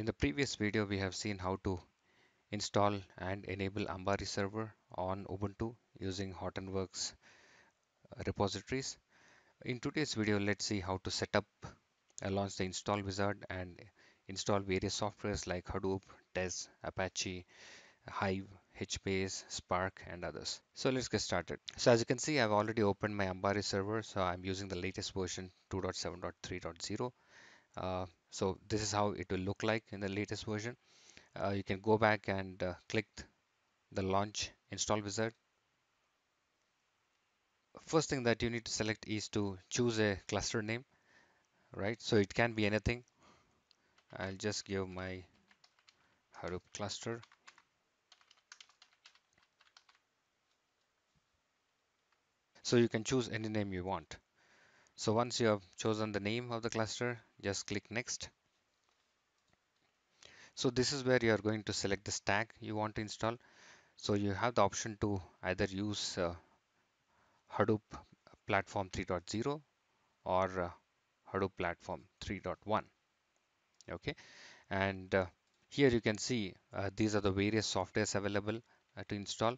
In the previous video, we have seen how to install and enable Ambari server on Ubuntu using Hortonworks uh, repositories. In today's video, let's see how to set up and launch the install wizard and install various softwares like Hadoop, Tez, Apache, Hive, HBase, Spark, and others. So let's get started. So as you can see, I've already opened my Ambari server. So I'm using the latest version 2.7.3.0. Uh, so this is how it will look like in the latest version. Uh, you can go back and uh, click the launch install wizard. First thing that you need to select is to choose a cluster name, right? So it can be anything. I'll just give my Hadoop cluster. So you can choose any name you want. So once you have chosen the name of the cluster, just click next. So this is where you are going to select the stack you want to install. So you have the option to either use uh, Hadoop Platform 3.0 or uh, Hadoop Platform 3.1. Okay, and uh, here you can see uh, these are the various softwares available uh, to install.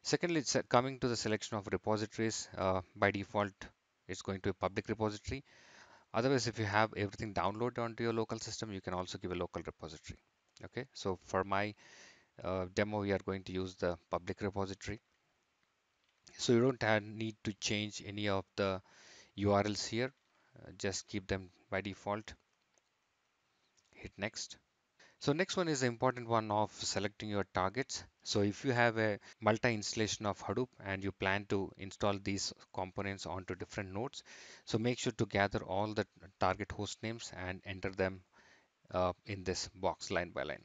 Secondly, uh, coming to the selection of repositories. By default, it's going to a public repository. Otherwise, if you have everything downloaded onto your local system, you can also give a local repository. Okay, so for my uh, demo, we are going to use the public repository. So you don't have, need to change any of the URLs here. Uh, just keep them by default. Hit next. So next one is the important one of selecting your targets. So if you have a multi-installation of Hadoop and you plan to install these components onto different nodes, so make sure to gather all the target host names and enter them uh, in this box line by line.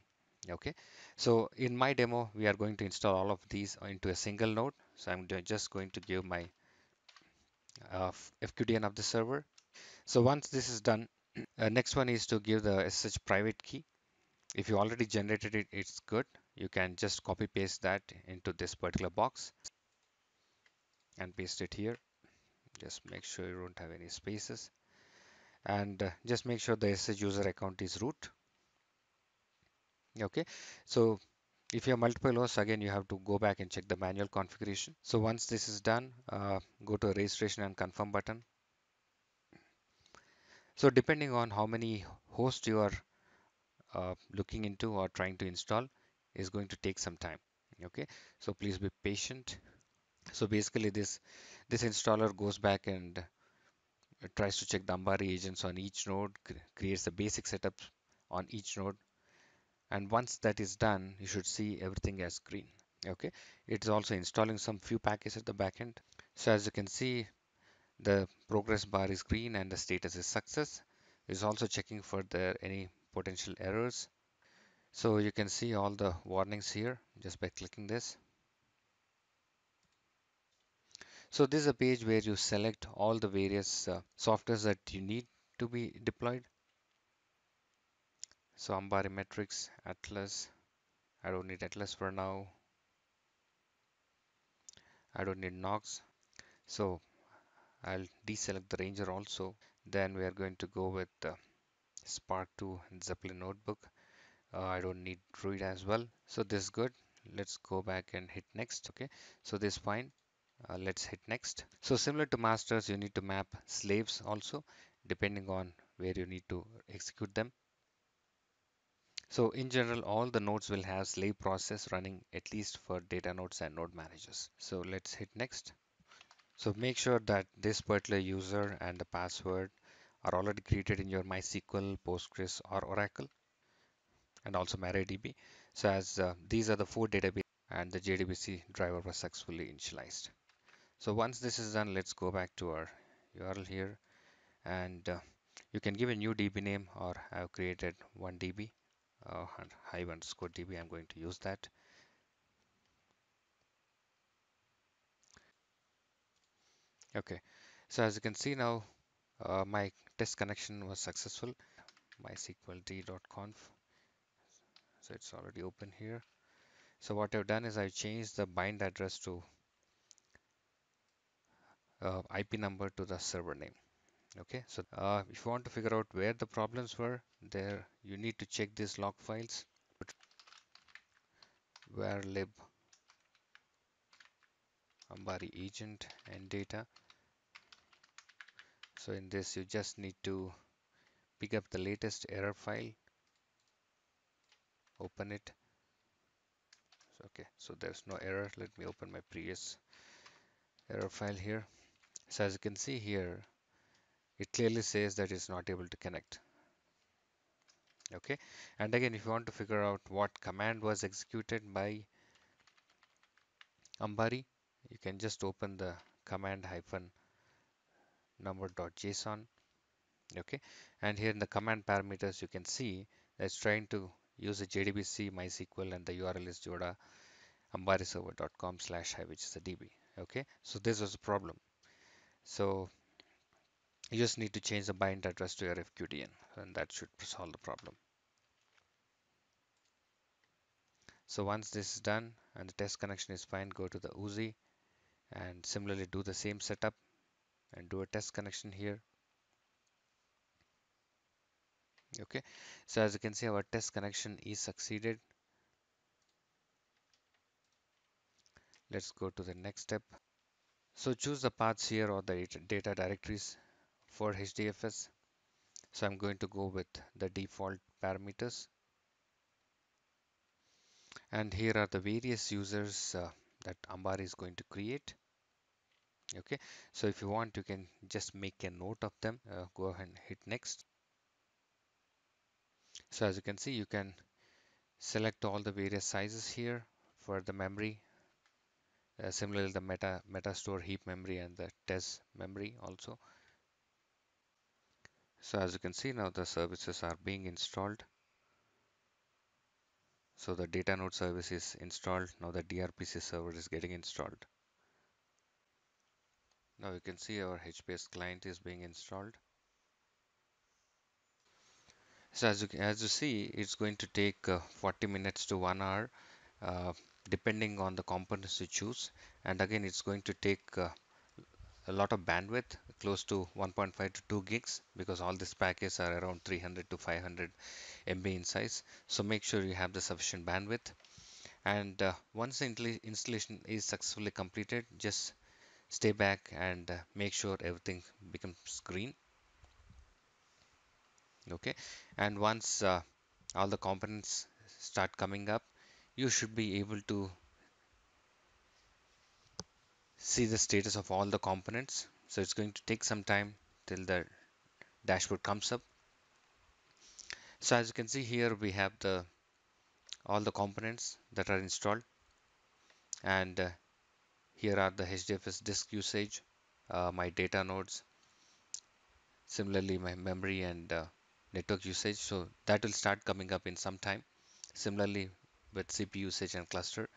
Okay, so in my demo, we are going to install all of these into a single node. So I'm just going to give my uh, FQDN of the server. So once this is done, uh, next one is to give the SSH private key if you already generated it it's good. You can just copy paste that into this particular box and paste it here. Just make sure you don't have any spaces. And uh, just make sure the SSH user account is root. Okay? So if you have multiple hosts again you have to go back and check the manual configuration. So once this is done uh, go to registration and confirm button. So depending on how many hosts you are uh, looking into or trying to install is going to take some time okay? So please be patient. So basically this this installer goes back and tries to check the Ambari agents on each node creates the basic setup on each node. And once that is done you should see everything as green okay? It's also installing some few packages at the backend so as you can see the progress bar is green and the status is success. It's also checking for the any potential errors. So you can see all the warnings here just by clicking this. So this is a page where you select all the various uh, softwares that you need to be deployed. So Ambari Metrics, Atlas I don't need Atlas for now. I don't need Knox. So I'll deselect the Ranger also. Then we are going to go with uh, Spark 2 Zeppelin notebook. Uh, I don't need Druid as well. So this is good. Let's go back and hit next okay? So this fine. Uh, let's hit next. So similar to masters you need to map slaves also depending on where you need to execute them. So in general all the nodes will have slave process running at least for data nodes and node managers. So let's hit next. So make sure that this particular user and the password are already created in your MySQL, Postgres or Oracle and also MariaDB. So as uh, these are the four database and the JDBC driver was successfully initialized. So once this is done, let's go back to our URL here and uh, you can give a new DB name or I've created one DB uh, hive underscore DB. I'm going to use that. Okay, so as you can see now, uh, my test connection was successful. MySQL d.conf. So it's already open here. So what I've done is I've changed the bind address to uh, IP number to the server name. Okay, so uh, if you want to figure out where the problems were, there you need to check these log files where lib Ambari agent and data. So in this, you just need to pick up the latest error file, open it. So, okay, so there's no error. Let me open my previous error file here. So as you can see here, it clearly says that it's not able to connect. Okay, and again, if you want to figure out what command was executed by Ambari, you can just open the command hyphen number.json okay? And here in the command parameters you can see that it's trying to use a JDBC MySQL and the URL is joda ambariserver.com slash hi which is a DB okay? So this was a problem. So you just need to change the bind address to your FQDN and that should solve the problem. So once this is done and the test connection is fine go to the Oozie and similarly do the same setup and do a test connection here. Okay. So as you can see our test connection is succeeded. Let's go to the next step. So choose the paths here or the data directories for HDFS so I'm going to go with the default parameters. And here are the various users uh, that Ambari is going to create okay. So if you want you can just make a note of them. Uh, go ahead and hit next. So as you can see you can select all the various sizes here for the memory. Uh, similarly the meta meta store heap memory and the Tez memory also. So as you can see now the services are being installed. So the data node service is installed. Now the DRPC server is getting installed now you can see our HBase client is being installed. So as you, as you see it's going to take uh, 40 minutes to one hour uh, depending on the components you choose. And again it's going to take uh, a lot of bandwidth close to 1.5 to 2 gigs because all these packages are around 300 to 500 MB in size. So make sure you have the sufficient bandwidth. And uh, once the installation is successfully completed just stay back and uh, make sure everything becomes green. Okay? And once uh, all the components start coming up you should be able to see the status of all the components. So it's going to take some time till the dashboard comes up. So as you can see here we have the all the components that are installed. And uh, here are the HDFS disk usage uh, my data nodes similarly my memory and uh, network usage. So that will start coming up in some time. Similarly with CPU usage and cluster.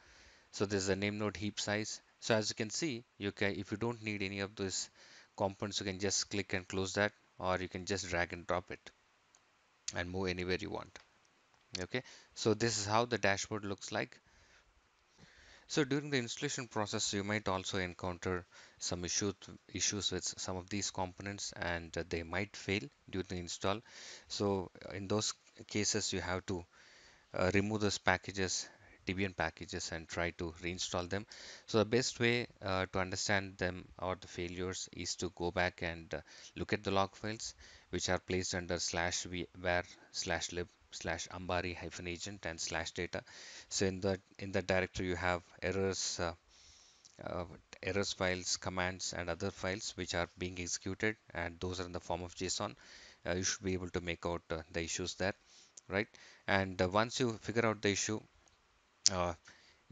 So there's a name node heap size. So as you can see you can if you don't need any of those components you can just click and close that or you can just drag and drop it and move anywhere you want. Okay? So this is how the dashboard looks like so during the installation process, you might also encounter some issues issues with some of these components and they might fail during the install. So in those cases, you have to uh, remove those packages, Debian packages and try to reinstall them. So the best way uh, to understand them or the failures is to go back and uh, look at the log files which are placed under slash var slash lib slash ambari hyphen agent and slash data. So in the in the directory you have errors uh, uh, errors files commands and other files which are being executed and those are in the form of json. Uh, you should be able to make out uh, the issues there right? And uh, once you figure out the issue uh,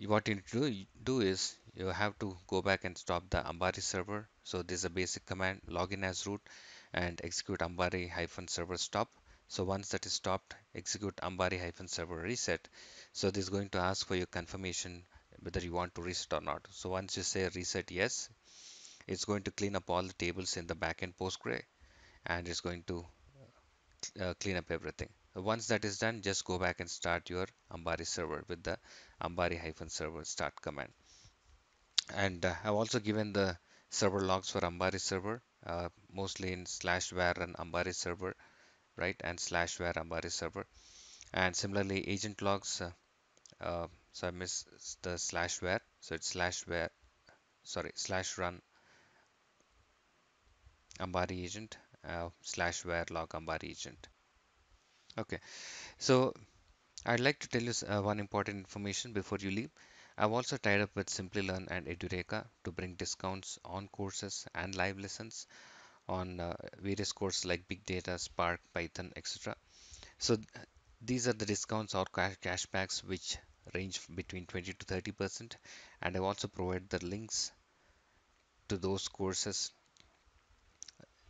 what you need to do, do is you have to go back and stop the ambari server. So this is a basic command login as root and execute ambari hyphen server stop so once that is stopped, execute ambari hyphen server reset. So this is going to ask for your confirmation whether you want to reset or not. So once you say reset yes, it's going to clean up all the tables in the backend Postgre and it's going to uh, clean up everything. Once that is done, just go back and start your Ambari server with the Ambari hyphen server start command. And uh, I've also given the server logs for Ambari server uh, mostly in slash var and Ambari server, right? And slash var Ambari server. And similarly, agent logs. Uh, uh, so I missed the slash var. So it's slash var, sorry, slash run Ambari agent uh, slash var log Ambari agent. Okay, so I'd like to tell you uh, one important information before you leave. I've also tied up with Simplilearn and Edureka to bring discounts on courses and live lessons on uh, various courses like Big Data, Spark, Python, etc. So these are the discounts or cash cashbacks which range between 20 to 30 percent. And I've also provided the links to those courses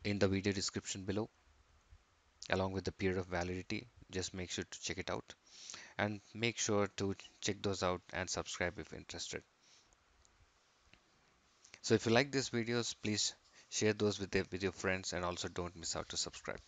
in the video description below along with the period of validity. Just make sure to check it out. And make sure to check those out and subscribe if interested. So if you like these videos please share those with, the, with your friends and also don't miss out to subscribe